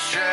share.